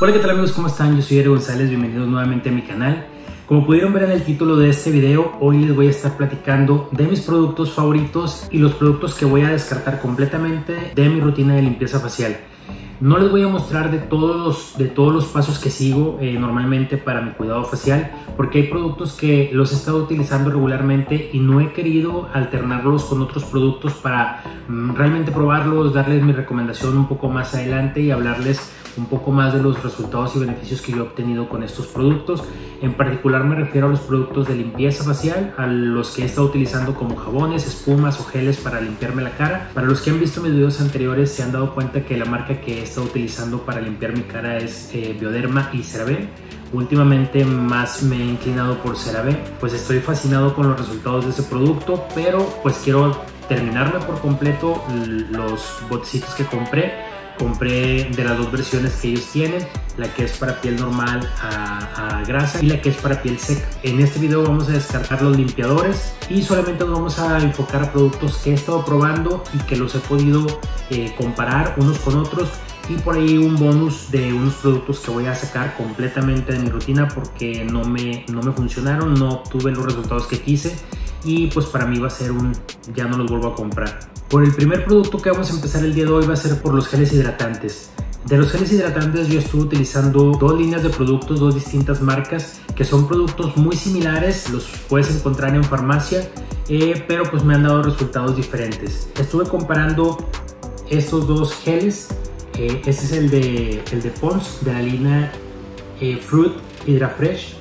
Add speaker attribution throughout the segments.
Speaker 1: Hola, ¿qué tal amigos? ¿Cómo están? Yo soy Ere González, bienvenidos nuevamente a mi canal. Como pudieron ver en el título de este video, hoy les voy a estar platicando de mis productos favoritos y los productos que voy a descartar completamente de mi rutina de limpieza facial. No les voy a mostrar de todos los, de todos los pasos que sigo eh, normalmente para mi cuidado facial, porque hay productos que los he estado utilizando regularmente y no he querido alternarlos con otros productos para mm, realmente probarlos, darles mi recomendación un poco más adelante y hablarles un poco más de los resultados y beneficios que yo he obtenido con estos productos. En particular me refiero a los productos de limpieza facial, a los que he estado utilizando como jabones, espumas o geles para limpiarme la cara. Para los que han visto mis videos anteriores se han dado cuenta que la marca que estado utilizando para limpiar mi cara es eh, Bioderma y CeraVe. Últimamente más me he inclinado por CeraVe, pues estoy fascinado con los resultados de ese producto, pero pues quiero terminarme por completo los botecitos que compré compré de las dos versiones que ellos tienen, la que es para piel normal a, grasa y la que es para piel seca. En este video vamos a descartar los limpiadores y solamente nos vamos a enfocar a productos que he estado probando y que los he podido eh, comparar unos con otros y por ahí un bonus de unos productos que voy a sacar completamente de mi rutina porque no me, no me funcionaron, no obtuve los resultados que quise y pues para mí va a ser un ya no los vuelvo a comprar. Por el primer producto que vamos a empezar el día de hoy va a ser por los geles hidratantes. De los geles hidratantes yo estuve utilizando dos líneas de productos, dos distintas marcas, que son productos muy similares, los puedes encontrar en farmacia, eh, pero pues me han dado resultados diferentes. Estuve comparando estos dos geles, eh, este es el de, el de Pons de la línea eh, Fruit Hydra Fresh.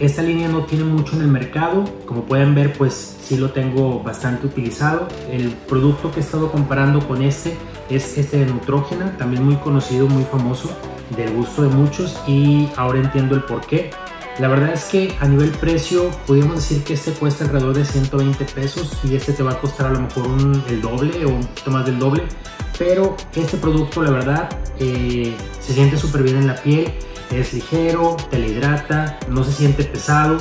Speaker 1: Esta línea no tiene mucho en el mercado, como pueden ver pues sí lo tengo bastante utilizado. El producto que he estado comparando con este es este de Neutrogena, también muy conocido, muy famoso, del gusto de muchos y ahora entiendo el por qué. La verdad es que a nivel precio podríamos decir que este cuesta alrededor de 120 pesos y este te va a costar a lo mejor el doble o un poquito más del doble. Pero este producto la verdad eh, se siente súper bien en la piel, es ligero, te la hidrata, no se siente pesado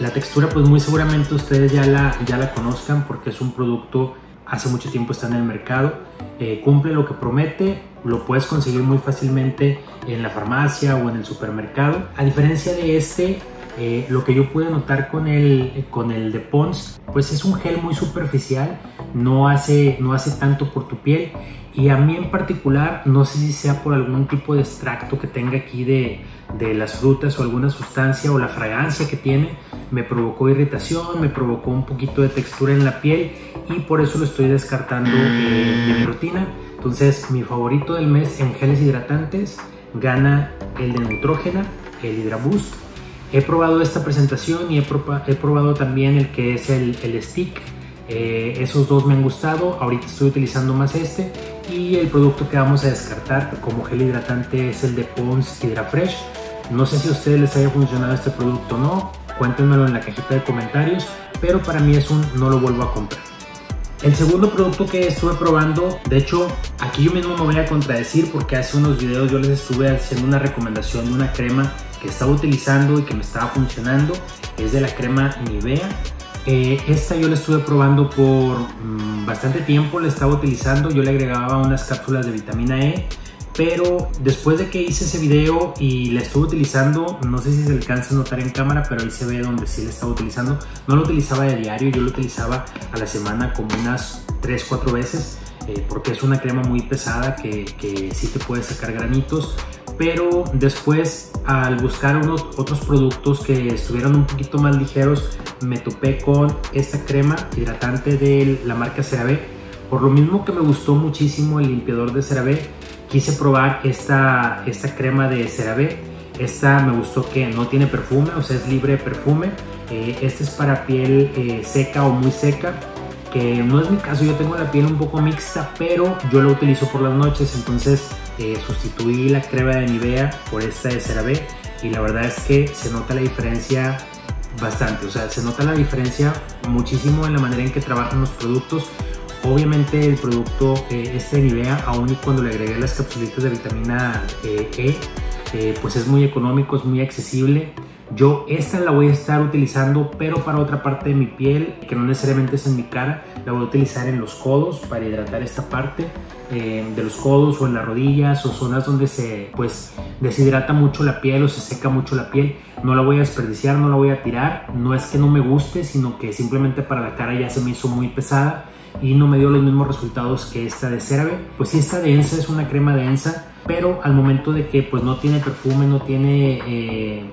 Speaker 1: la textura pues muy seguramente ustedes ya la, ya la conozcan porque es un producto hace mucho tiempo está en el mercado, eh, cumple lo que promete, lo puedes conseguir muy fácilmente en la farmacia o en el supermercado. A diferencia de este, eh, lo que yo pude notar con el, con el de Pons, pues es un gel muy superficial, no hace, no hace tanto por tu piel y a mí en particular, no sé si sea por algún tipo de extracto que tenga aquí de, de las frutas o alguna sustancia o la fragancia que tiene, me provocó irritación, me provocó un poquito de textura en la piel y por eso lo estoy descartando eh, de mi rutina. Entonces mi favorito del mes en geles hidratantes gana el de Neutrógena, el Hydra Boost. He probado esta presentación y he, probado también el que es el, el stick. Eh, esos dos me han gustado, ahorita estoy utilizando más este y el producto que vamos a descartar como gel hidratante es el de Pond's Hydra Fresh. No sé si a ustedes les haya funcionado este producto o no, cuéntenmelo en la cajita de comentarios, pero para mí es un no lo vuelvo a comprar. El segundo producto que estuve probando, de hecho, aquí yo mismo me voy a contradecir porque hace unos videos yo les estuve haciendo una recomendación de una crema que estaba utilizando y que me estaba funcionando. Es de la crema Nivea. Eh, esta yo la estuve probando por mm, bastante tiempo, la estaba utilizando. Yo le agregaba unas cápsulas de vitamina E pero después de que hice ese video y la estuve utilizando, no sé si se alcanza a notar en cámara, pero ahí se ve donde sí la estaba utilizando. No lo utilizaba de diario, yo lo utilizaba a la semana como unas 3-4 veces, eh, porque es una crema muy pesada que, que sí te puede sacar granitos. Pero después, al buscar unos otros productos que estuvieran un poquito más ligeros, me topé con esta crema hidratante de la marca CeraVe. Por lo mismo que me gustó muchísimo el limpiador de CeraVe, quise probar esta, esta crema de CeraVe. Esta me gustó que no tiene perfume, o sea, es libre de perfume. Eh, este es para piel eh, seca o muy seca, que no es mi caso, yo tengo la piel un poco mixta, pero yo la utilizo por las noches, entonces eh, sustituí la crema de Nivea por esta de CeraVe y la verdad es que se nota la diferencia bastante, o sea, se nota la diferencia muchísimo en la manera en que trabajan los productos. Obviamente el producto eh, este Nivea, aún y cuando le agregué las capsulitas de vitamina eh, E, eh, pues es muy económico, es muy accesible. Yo esta la voy a estar utilizando, pero para otra parte de mi piel, que no necesariamente es en mi cara, la voy a utilizar en los codos para hidratar esta parte eh, de los codos o en las rodillas o zonas donde se pues deshidrata mucho la piel o se seca mucho la piel. No la voy a desperdiciar, no la voy a tirar. No es que no me guste, sino que simplemente para la cara ya se me hizo muy pesada y no me dio los mismos resultados que esta de CeraVe. Pues sí, esta densa es una crema densa, pero al momento de que pues no tiene perfume, no tiene... Eh,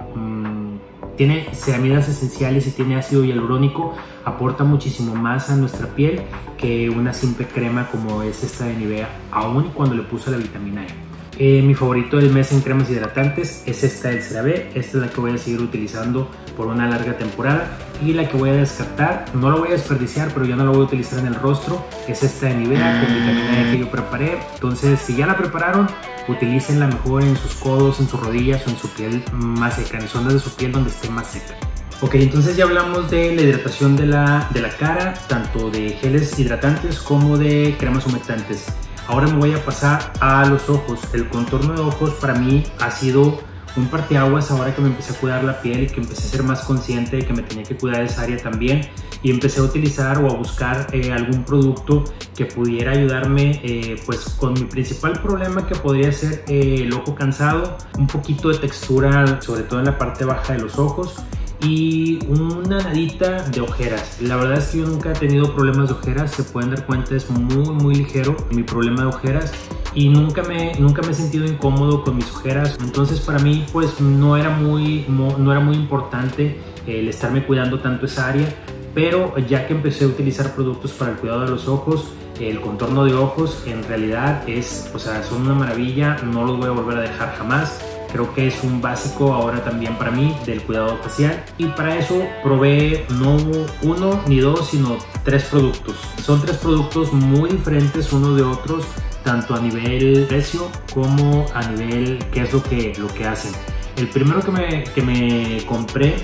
Speaker 1: tiene ceramidas esenciales y tiene ácido hialurónico, aporta muchísimo más a nuestra piel que una simple crema como es esta de Nivea, aún cuando le puse la vitamina E. Eh, mi favorito del mes en cremas hidratantes es esta del CeraVe. Esta es la que voy a seguir utilizando por una larga temporada. Y la que voy a descartar, no la voy a desperdiciar, pero ya no la voy a utilizar en el rostro. Es esta de Nivea con vitamina E que yo preparé. Entonces, si ya la prepararon, utilicenla mejor en sus codos, en sus rodillas o en su piel más seca, en zonas de su piel donde esté más seca. Ok, entonces ya hablamos de la hidratación de la, de la cara, tanto de geles hidratantes como de cremas humectantes. Ahora me voy a pasar a los ojos. El contorno de ojos para mí ha sido un parteaguas ahora que me empecé a cuidar la piel y que empecé a ser más consciente de que me tenía que cuidar esa área también y empecé a utilizar o a buscar eh, algún producto que pudiera ayudarme pues pues con mi principal problema que podría ser eh, el ojo cansado, un poquito de textura sobre todo en la parte baja de los ojos y una nadita de ojeras. La verdad es que yo nunca he tenido problemas de ojeras, se pueden dar cuenta, es muy muy ligero mi problema de ojeras y nunca me, nunca me he sentido incómodo con mis ojeras. Entonces para mí pues no era muy, no, era muy importante el estarme cuidando tanto esa área, pero ya que empecé a utilizar productos para el cuidado de los ojos, el contorno de ojos en realidad es, o sea, son una maravilla, no los voy a volver a dejar jamás. Creo que es un básico ahora también para mí del cuidado facial. Y para eso probé no uno ni dos, sino tres productos. Son tres productos muy diferentes uno de otros, tanto a nivel precio como a nivel qué es lo que, lo que hacen. El primero que me, que me compré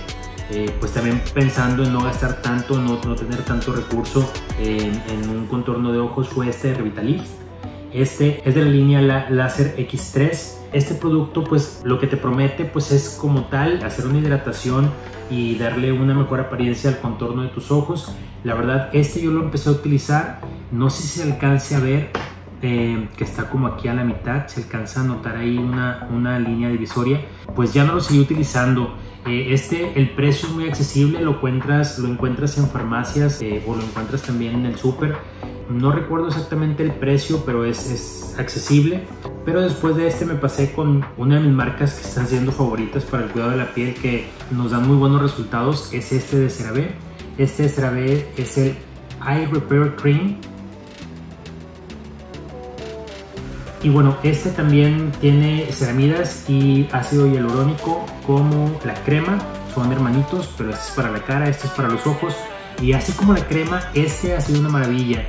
Speaker 1: eh, pues también pensando en no gastar tanto, no, no tener tanto recurso en, en, un contorno de ojos fue este Revitalift. Este es de la línea Láser X3 este producto pues lo que te promete pues es como tal hacer una hidratación y darle una mejor apariencia al contorno de tus ojos. La verdad este yo lo empecé a utilizar, no sé si se alcance a ver eh, que está como aquí a la mitad, se alcanza a notar ahí una, una línea divisoria, pues ya no lo seguí utilizando. Eh, este, el precio es muy accesible, lo encuentras, lo encuentras en farmacias eh, o lo encuentras también en el súper. No recuerdo exactamente el precio, pero es, es, accesible. Pero después de este me pasé con una de mis marcas que están siendo favoritas para el cuidado de la piel que nos dan muy buenos resultados. Es este de CeraVe. Este de CeraVe es el Eye Repair Cream. Y bueno, este también tiene ceramidas y ácido hialurónico como la crema. Son hermanitos, pero este es para la cara, este es para los ojos. Y así como la crema, este ha sido una maravilla.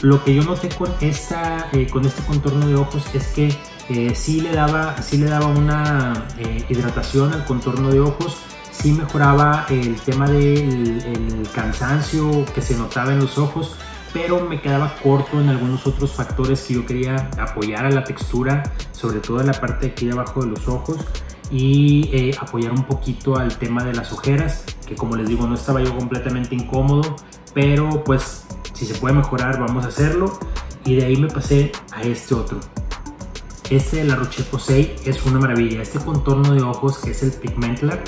Speaker 1: Lo que yo noté con, esta, eh, con este contorno de ojos es que eh, sí, le daba, sí le daba una eh, hidratación al contorno de ojos, sí mejoraba el tema del cansancio que se notaba en los ojos, pero me quedaba corto en algunos otros factores que yo quería apoyar a la textura, sobre todo en la parte aquí de abajo de los ojos y apoyar un poquito al tema de las ojeras, que como les digo no estaba yo completamente incómodo, pero pues si se puede mejorar, vamos a hacerlo. Y de ahí me pasé a este otro. Este de la Roche-Posay es una maravilla. Este contorno de ojos, que es el Pigmentlar,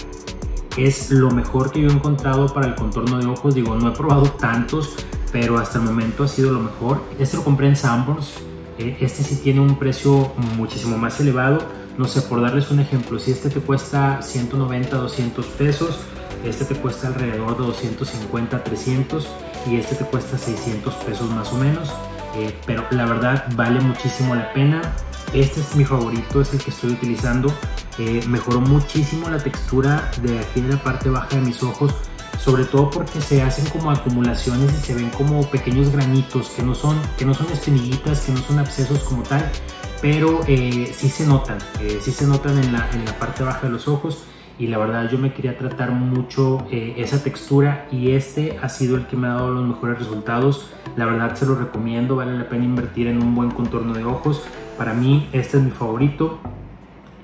Speaker 1: es lo mejor que yo he encontrado para el contorno de ojos. Digo, no he probado tantos, pero hasta el momento ha sido lo mejor. Este lo compré en Sanborns. Eh, este sí tiene un precio muchísimo más elevado. No sé, por darles un ejemplo, si este te cuesta 190, 200 pesos, este te cuesta alrededor de 250, 300 y este te cuesta 600 pesos más o menos. Eh, pero la verdad vale muchísimo la pena. Este es mi favorito, es el que estoy utilizando. Eh, mejoró muchísimo la textura de aquí de la parte baja de mis ojos, sobre todo porque se hacen como acumulaciones y se ven como pequeños granitos que no son, que no son espinillitas, que no son abscesos como tal, pero eh, sí se notan, eh, sí se notan en la, en la parte baja de los ojos y la verdad yo me quería tratar mucho eh, esa textura y este ha sido el que me ha dado los mejores resultados. La verdad se lo recomiendo, vale la pena invertir en un buen contorno de ojos. Para mí este es mi favorito.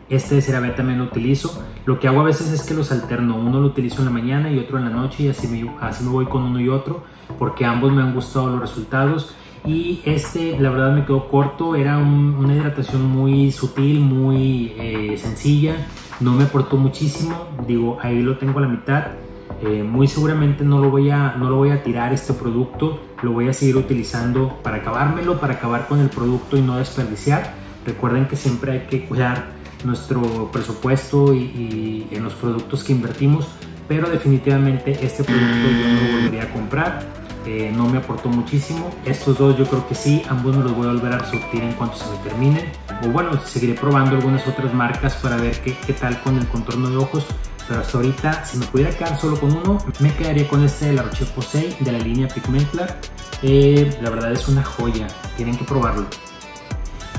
Speaker 1: Este de CeraVe también lo utilizo. Lo que hago a veces es que los alterno. Uno lo utilizo en la mañana y otro en la noche y así me, así me voy con uno y otro porque ambos me han gustado los resultados. Y este, la verdad, me quedó corto. Era una hidratación muy sutil, muy eh, sencilla. No me aportó muchísimo. Digo, ahí lo tengo a la mitad. Eh, muy seguramente no lo, voy a, no lo voy a tirar este producto. Lo voy a seguir utilizando para acabármelo, para acabar con el producto y no desperdiciar. Recuerden que siempre hay que cuidar nuestro presupuesto y, en los productos que invertimos, pero definitivamente este producto yo no lo volvería a comprar, eh, no me aportó muchísimo. Estos dos yo creo que sí, ambos me los voy a volver a surtir en cuanto se me terminen. O bueno, seguiré probando algunas otras marcas para ver qué, qué tal con el contorno de ojos. Pero hasta ahorita, si me pudiera quedar solo con uno, me quedaría con este de la Roche-Posay de la línea Pigmentlar. Eh, la verdad es una joya, tienen que probarlo.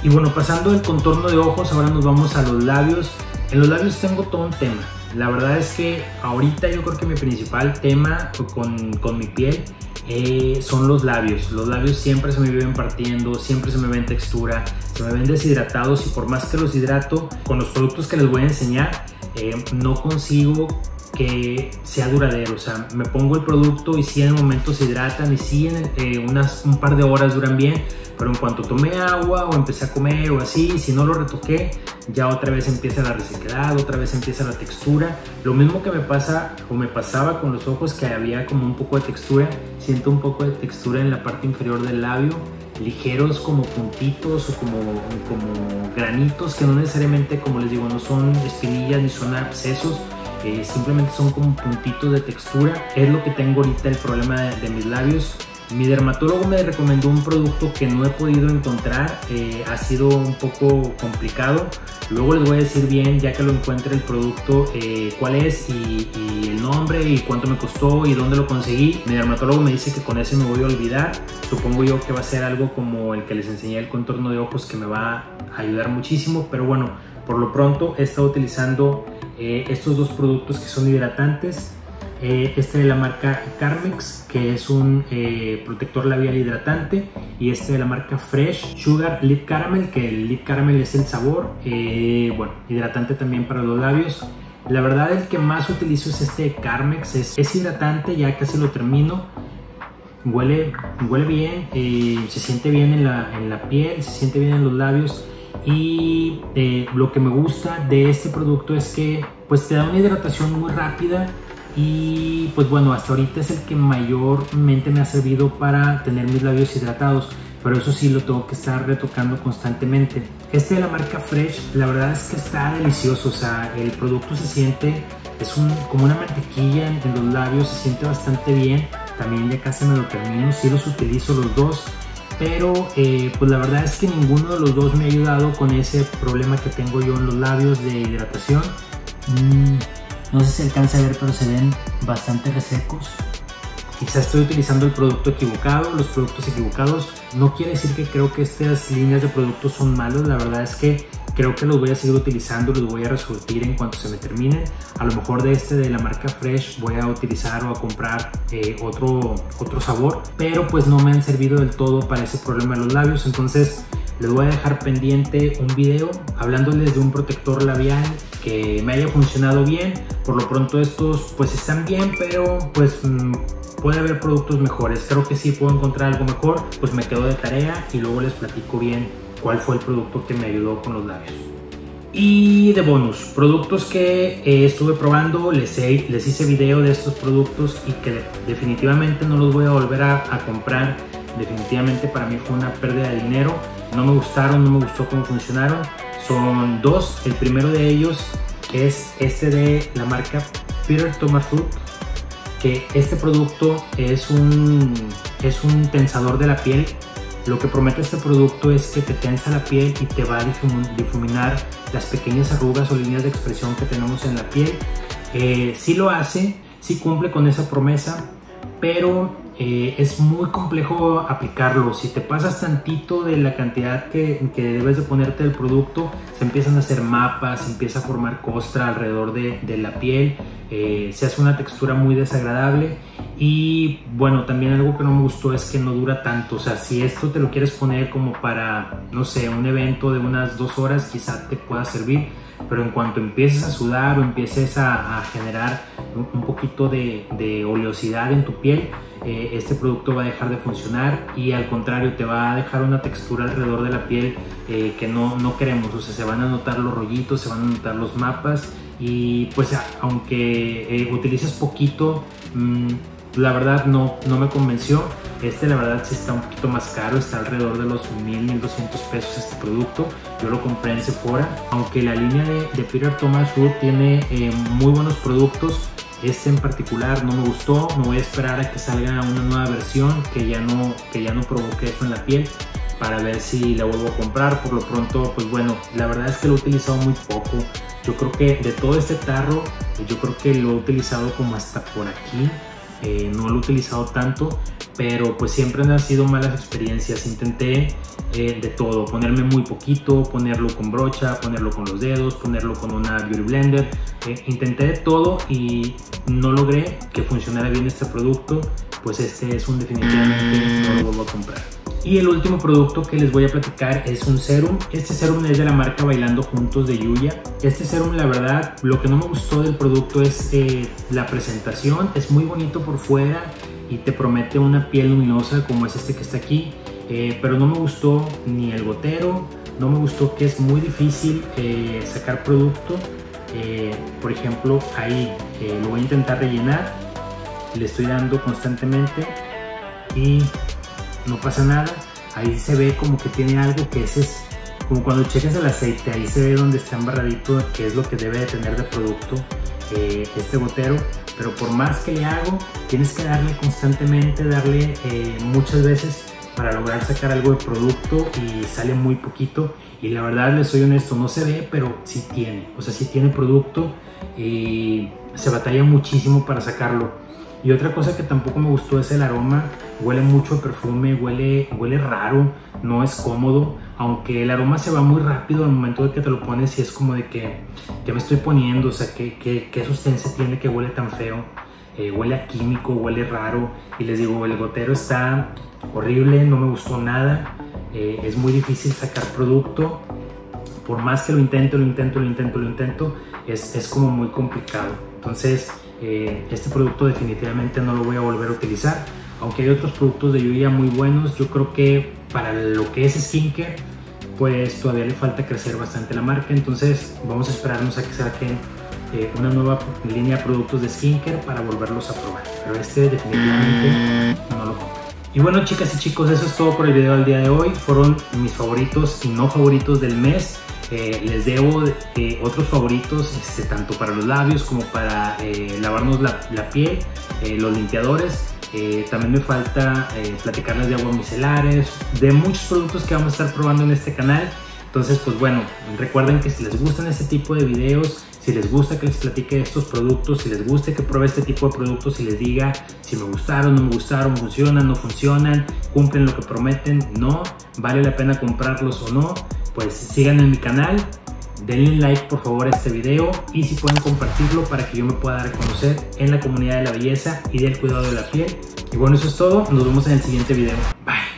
Speaker 1: Y bueno, pasando del contorno de ojos, ahora nos vamos a los labios. En los labios tengo todo un tema. La verdad es que ahorita yo creo que mi principal tema con, con mi piel eh, son los labios. Los labios siempre se me viven partiendo, siempre se me ven textura, se me ven deshidratados y por más que los hidrato con los productos que les voy a enseñar, eh, no consigo que sea duradero. O sea, me pongo el producto y si en el momento se hidratan y si en eh, unas, un par de horas duran bien, pero en cuanto tomé agua o empecé a comer o así, si no lo retoqué, ya otra vez empieza la resequedad, otra vez empieza la textura. Lo mismo que me pasa o me pasaba con los ojos que había como un poco de textura, siento un poco de textura en la parte inferior del labio, ligeros como puntitos o como, como granitos que no necesariamente, como les digo, no son espinillas ni son abscesos, simplemente son como puntitos de textura. Es lo que tengo ahorita el problema de mis labios mi dermatólogo me recomendó un producto que no he podido encontrar, eh, ha sido un poco complicado. Luego les voy a decir bien, ya que lo encuentre el producto, eh, cuál es y, el nombre y cuánto me costó y dónde lo conseguí. Mi dermatólogo me dice que con ese me voy a olvidar. Supongo yo que va a ser algo como el que les enseñé el contorno de ojos que me va a ayudar muchísimo. Pero bueno, por lo pronto he estado utilizando eh, estos dos productos que son hidratantes eh, este de la marca Carmex, que es un eh, protector labial hidratante, y este de la marca Fresh Sugar Lip Caramel, que el Lip Caramel es el sabor, eh, bueno, hidratante también para los labios. La verdad el que más utilizo es este Carmex, es, es hidratante, ya casi lo termino. Huele, huele bien, se siente bien en la, en la piel, se siente bien en los labios y lo que me gusta de este producto es que pues te da una hidratación muy rápida y pues bueno, hasta ahorita es el que mayormente me ha servido para tener mis labios hidratados, pero eso sí lo tengo que estar retocando constantemente. Este de la marca Fresh, la verdad es que está delicioso, o sea, el producto se siente, es un, como una mantequilla en los labios, se siente bastante bien, también ya casi me lo termino, sí los utilizo los dos, pero eh, pues la verdad es que ninguno de los dos me ha ayudado con ese problema que tengo yo en los labios de hidratación. Mm, no sé si alcanza a ver, pero se ven bastante resecos. Quizás estoy utilizando el producto equivocado, los productos equivocados. No quiere decir que creo que estas líneas de productos son malos. La verdad es que creo que los voy a seguir utilizando, los voy a resurtir en cuanto se me terminen. A lo mejor de este de la marca Fresh voy a utilizar o a comprar eh, otro, otro sabor, pero pues no me han servido del todo para ese problema de los labios. Entonces les voy a dejar pendiente un video hablándoles de un protector labial que me haya funcionado bien. Por lo pronto estos pues están bien, pero pues mm, puede haber productos mejores. Creo que sí puedo encontrar algo mejor, pues me quedo de tarea y luego les platico bien cuál fue el producto que me ayudó con los labios. Y de bonus, productos que eh, estuve probando, les, les hice video de estos productos y que definitivamente no los voy a volver a, a comprar. Definitivamente para mí fue una pérdida de dinero. No me gustaron, no me gustó cómo funcionaron son dos. El primero de ellos es este de la marca Peter Thomas Root, que este producto es un, es un tensador de la piel. Lo que promete este producto es que te tensa la piel y te va a difuminar las pequeñas arrugas o líneas de expresión que tenemos en la piel. Eh, sí lo hace, sí cumple con esa promesa, pero eh, es muy complejo aplicarlo. Si te pasas tantito de la cantidad que, que, debes de ponerte del producto, se empiezan a hacer mapas, se empieza a formar costra alrededor de, de la piel, eh, se hace una textura muy desagradable y bueno, también algo que no me gustó es que no dura tanto. O sea, si esto te lo quieres poner como para, no sé, un evento de unas dos horas, quizá te pueda servir pero en cuanto empieces a sudar o empieces a, generar un, poquito de, oleosidad en tu piel, eh, este producto va a dejar de funcionar y al contrario te va a dejar una textura alrededor de la piel eh, que no, no queremos, o sea, se van a notar los rollitos, se van a notar los mapas y pues aunque eh, utilices poquito, mmm, la verdad no, no me convenció. Este la verdad sí está un poquito más caro, está alrededor de los 1000, 1200 pesos este producto. Yo lo compré en Sephora, aunque la línea de, de Peter Thomas Root tiene eh, muy buenos productos. Este en particular no me gustó, me voy a esperar a que salga una nueva versión que ya no, que ya no provoque esto en la piel para ver si la vuelvo a comprar. Por lo pronto, pues bueno, la verdad es que lo he utilizado muy poco. Yo creo que de todo este tarro, yo creo que lo he utilizado como hasta por aquí eh, no lo he utilizado tanto, pero pues siempre han sido malas experiencias. Intenté eh, de todo, ponerme muy poquito, ponerlo con brocha, ponerlo con los dedos, ponerlo con una beauty blender. Eh, intenté de todo y no logré que funcionara bien este producto, pues este es un definitivamente no lo vuelvo a comprar. Y el último producto que les voy a platicar es un serum. Este serum es de la marca Bailando Juntos de Yuya. Este serum, la verdad, lo que no me gustó del producto es eh, la presentación. Es muy bonito por fuera y te promete una piel luminosa como es este que está aquí. Eh, pero no me gustó ni el gotero, no me gustó que es muy difícil eh, sacar producto. por ejemplo, ahí lo voy a intentar rellenar. Le estoy dando constantemente y no pasa nada. Ahí se ve como que tiene algo que ese es como cuando cheques el aceite, ahí se ve donde está embarradito, que es lo que debe de tener de producto eh, este gotero. Pero por más que le hago, tienes que darle constantemente, darle eh, muchas veces para lograr sacar algo de producto y sale muy poquito. Y la verdad, les soy honesto, no se ve, pero sí tiene. O sea, sí tiene producto y se batalla muchísimo para sacarlo. Y otra cosa que tampoco me gustó es el aroma. Huele mucho a perfume, huele, huele raro, no es cómodo. Aunque el aroma se va muy rápido al momento de que te lo pones y es como de que, ¿qué me estoy poniendo? O sea, ¿qué, qué, qué sustancia tiene que huele tan feo? Eh, huele a químico, huele raro. Y les digo, el gotero está horrible, no me gustó nada. Eh, es muy difícil sacar producto. Por más que lo intento, lo intento, lo intento, lo intento, es, es como muy complicado. Entonces, eh, este producto definitivamente no lo voy a volver a utilizar. Aunque hay otros productos de Yuya muy buenos, yo creo que para lo que es skincare, pues todavía le falta crecer bastante la marca. Entonces vamos a esperarnos a que saquen eh, una nueva línea de productos de skincare para volverlos a probar. Pero este definitivamente no lo compro. Y bueno chicas y chicos, eso es todo por el video del día de hoy. Fueron mis favoritos y no favoritos del mes. Eh, les debo eh, otros favoritos, este, tanto para los labios como para eh, lavarnos la, piel, los limpiadores. También me falta platicarles de aguas micelares, de muchos productos que vamos a estar probando en este canal. Entonces, pues bueno, recuerden que si les gustan este tipo de videos, si les gusta que les platique estos productos, si les gusta que pruebe este tipo de productos y les diga si me gustaron, no me gustaron, funcionan, no funcionan, cumplen lo que prometen, no, vale la pena comprarlos o no, pues sigan en mi canal, denle like por favor a este video y si pueden compartirlo para que yo me pueda dar a conocer en la comunidad de la belleza y del cuidado de la piel. Y bueno, eso es todo, nos vemos en el siguiente video. Bye.